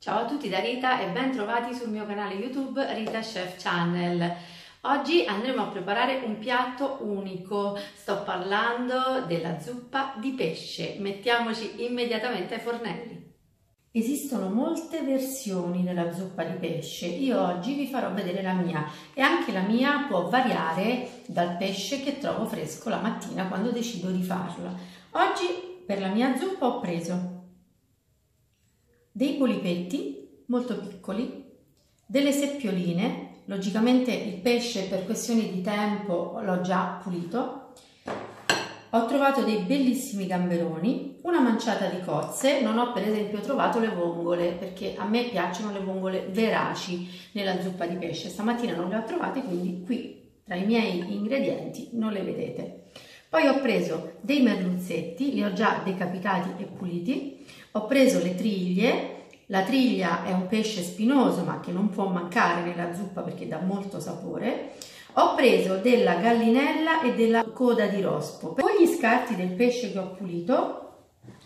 Ciao a tutti da Rita e ben trovati sul mio canale YouTube Rita Chef Channel. Oggi andremo a preparare un piatto unico, sto parlando della zuppa di pesce. Mettiamoci immediatamente ai fornelli. Esistono molte versioni della zuppa di pesce, io oggi vi farò vedere la mia e anche la mia può variare dal pesce che trovo fresco la mattina quando decido di farla. Oggi per la mia zuppa ho preso dei polipetti molto piccoli, delle seppioline, logicamente il pesce per questioni di tempo l'ho già pulito, ho trovato dei bellissimi gamberoni, una manciata di cozze, non ho per esempio trovato le vongole perché a me piacciono le vongole veraci nella zuppa di pesce, stamattina non le ho trovate quindi qui tra i miei ingredienti non le vedete. Poi ho preso dei merluzzetti, li ho già decapitati e puliti, ho preso le triglie, la triglia è un pesce spinoso ma che non può mancare nella zuppa perché dà molto sapore. Ho preso della gallinella e della coda di rospo. Con gli scarti del pesce che ho pulito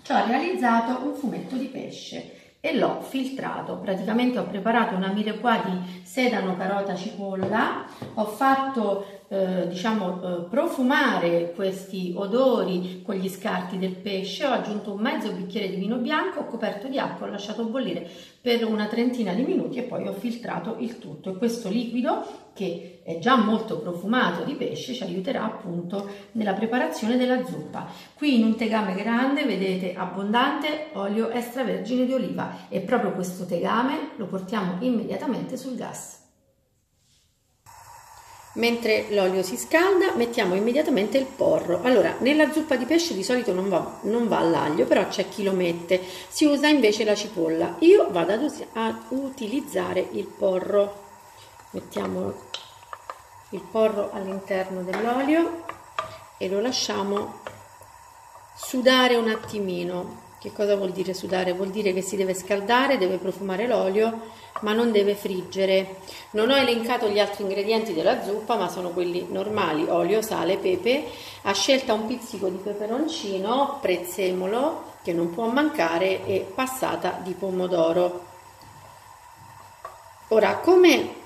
ci ho realizzato un fumetto di pesce e l'ho filtrato. Praticamente ho preparato una mirepoix di sedano, carota, cipolla, ho fatto eh, diciamo eh, profumare questi odori con gli scarti del pesce, ho aggiunto un mezzo bicchiere di vino bianco, ho coperto di acqua, ho lasciato bollire per una trentina di minuti e poi ho filtrato il tutto e questo liquido che è già molto profumato di pesce ci aiuterà appunto nella preparazione della zuppa. Qui in un tegame grande vedete abbondante olio extravergine di oliva e proprio questo tegame lo portiamo immediatamente sul gas. Mentre l'olio si scalda mettiamo immediatamente il porro. Allora, nella zuppa di pesce di solito non va, non va all'aglio, però c'è chi lo mette, si usa invece la cipolla. Io vado ad, ad utilizzare il porro. Mettiamo il porro all'interno dell'olio e lo lasciamo sudare un attimino. Che cosa vuol dire sudare? Vuol dire che si deve scaldare, deve profumare l'olio ma non deve friggere. Non ho elencato gli altri ingredienti della zuppa, ma sono quelli normali, olio, sale, pepe. A scelta un pizzico di peperoncino, prezzemolo, che non può mancare, e passata di pomodoro. Ora, come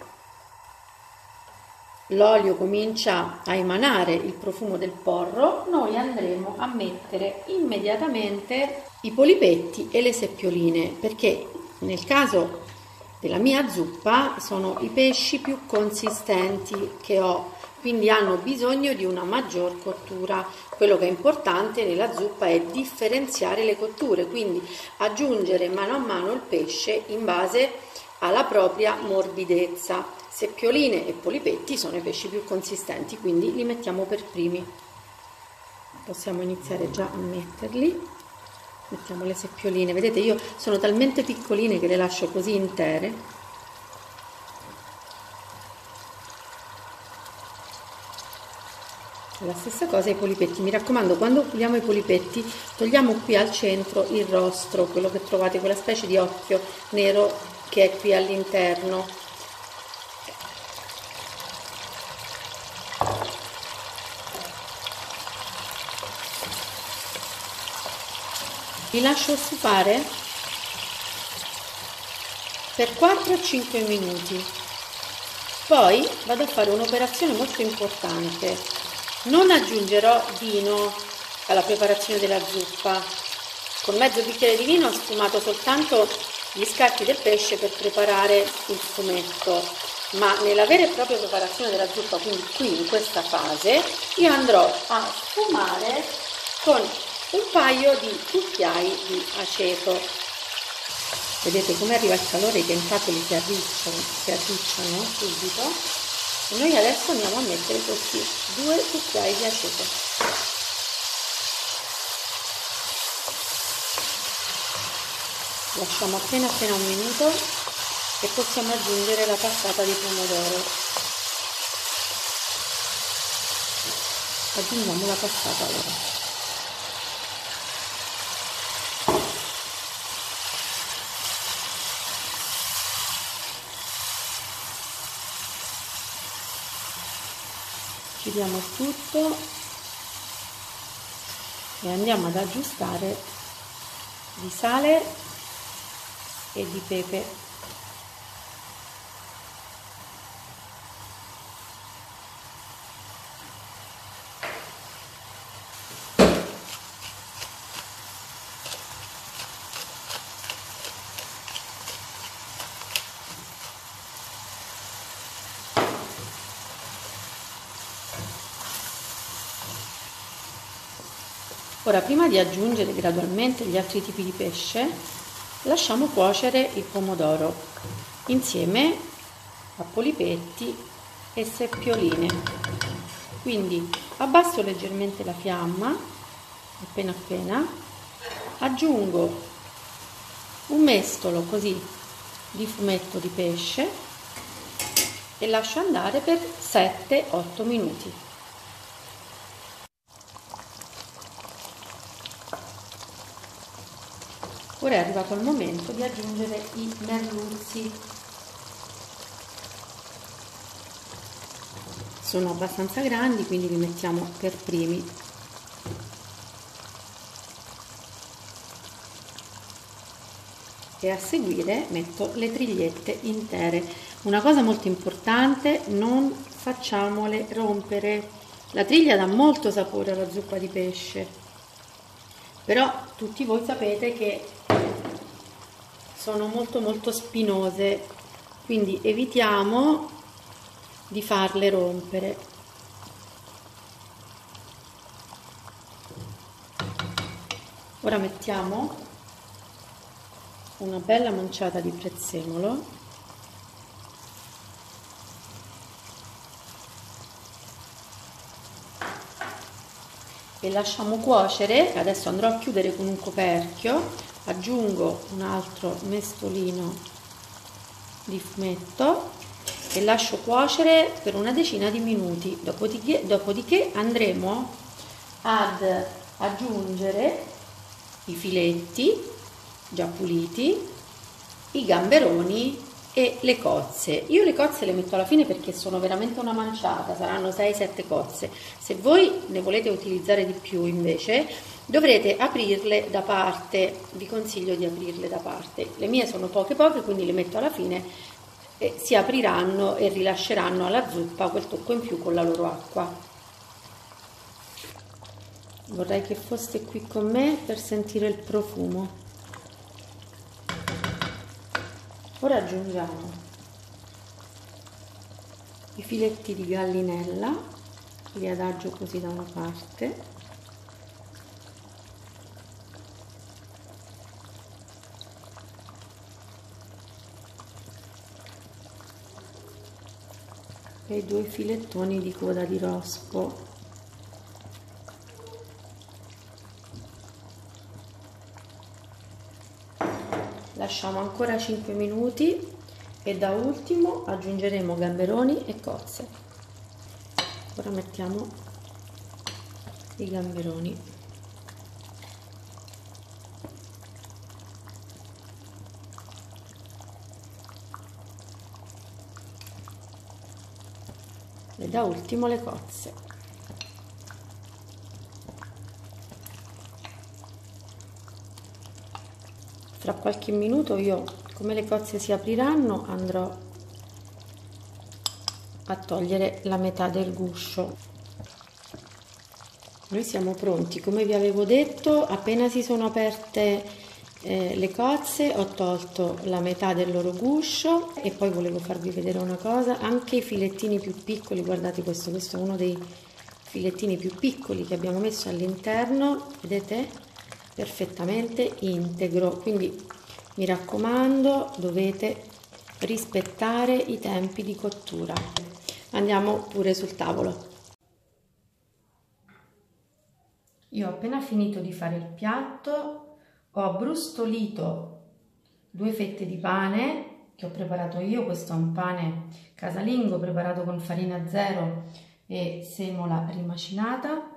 l'olio comincia a emanare il profumo del porro, noi andremo a mettere immediatamente i polipetti e le seppioline, perché nel caso della mia zuppa sono i pesci più consistenti che ho, quindi hanno bisogno di una maggior cottura. Quello che è importante nella zuppa è differenziare le cotture, quindi aggiungere mano a mano il pesce in base alla propria morbidezza. Seppioline e polipetti sono i pesci più consistenti, quindi li mettiamo per primi. Possiamo iniziare già a metterli mettiamo le seppioline. Vedete io sono talmente piccoline che le lascio così intere. La stessa cosa ai polipetti. Mi raccomando quando puliamo i polipetti togliamo qui al centro il rostro quello che trovate quella specie di occhio nero che è qui all'interno li lascio stufare per 4-5 minuti. Poi vado a fare un'operazione molto importante. Non aggiungerò vino alla preparazione della zuppa. Con mezzo bicchiere di vino ho sfumato soltanto gli scarti del pesce per preparare il fumetto. Ma nella vera e propria preparazione della zuppa quindi qui in questa fase io andrò a sfumare con un paio di cucchiai di aceto. Vedete come arriva il calore che intanto li si arricciano, si arricciano subito. E noi adesso andiamo a mettere questi due cucchiai di aceto. Lasciamo appena appena un minuto e possiamo aggiungere la passata di pomodoro. Aggiungiamo la passata ora chiudiamo tutto e andiamo ad aggiustare di sale e di pepe Ora prima di aggiungere gradualmente gli altri tipi di pesce lasciamo cuocere il pomodoro insieme a polipetti e seppioline. Quindi abbasso leggermente la fiamma, appena appena, aggiungo un mestolo così di fumetto di pesce e lascio andare per 7-8 minuti. Ora è arrivato il momento di aggiungere i merluzzi. Sono abbastanza grandi, quindi li mettiamo per primi. E a seguire metto le trigliette intere. Una cosa molto importante, non facciamole rompere. La triglia dà molto sapore alla zuppa di pesce, però tutti voi sapete che sono molto molto spinose quindi evitiamo di farle rompere. Ora mettiamo una bella manciata di prezzemolo. E lasciamo cuocere adesso andrò a chiudere con un coperchio aggiungo un altro mestolino di fumetto e lascio cuocere per una decina di minuti. Dopodiché, dopodiché andremo ad aggiungere i filetti già puliti i gamberoni e le cozze. Io le cozze le metto alla fine perché sono veramente una manciata saranno 6-7 cozze. Se voi ne volete utilizzare di più invece dovrete aprirle da parte, vi consiglio di aprirle da parte, le mie sono poche poche quindi le metto alla fine e si apriranno e rilasceranno alla zuppa quel tocco in più con la loro acqua. Vorrei che foste qui con me per sentire il profumo. Ora aggiungiamo i filetti di gallinella, li adagio così da una parte e due filettoni di coda di rospo. Lasciamo ancora 5 minuti e da ultimo aggiungeremo gamberoni e cozze. Ora mettiamo i gamberoni da ultimo le cozze. Fra qualche minuto io, come le cozze si apriranno, andrò a togliere la metà del guscio. Noi siamo pronti, come vi avevo detto, appena si sono aperte eh, le cozze ho tolto la metà del loro guscio e poi volevo farvi vedere una cosa anche i filettini più piccoli guardate questo questo è uno dei filettini più piccoli che abbiamo messo all'interno vedete? Perfettamente integro quindi mi raccomando dovete rispettare i tempi di cottura. Andiamo pure sul tavolo. Io ho appena finito di fare il piatto ho abbrustolito due fette di pane che ho preparato io, questo è un pane casalingo preparato con farina zero e semola rimacinata.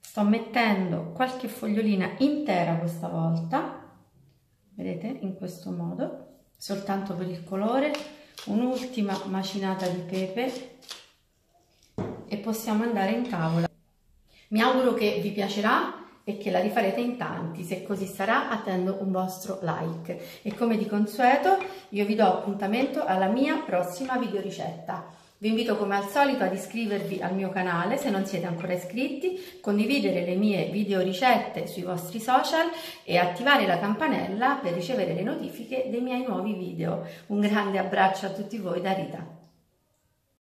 Sto mettendo qualche fogliolina intera questa volta, vedete, in questo modo, soltanto per il colore, un'ultima macinata di pepe e possiamo andare in tavola. Mi auguro che vi piacerà e che la rifarete in tanti. Se così sarà, attendo un vostro like. E come di consueto, io vi do appuntamento alla mia prossima videoricetta. Vi invito come al solito ad iscrivervi al mio canale se non siete ancora iscritti, condividere le mie video ricette sui vostri social e attivare la campanella per ricevere le notifiche dei miei nuovi video. Un grande abbraccio a tutti voi da Rita.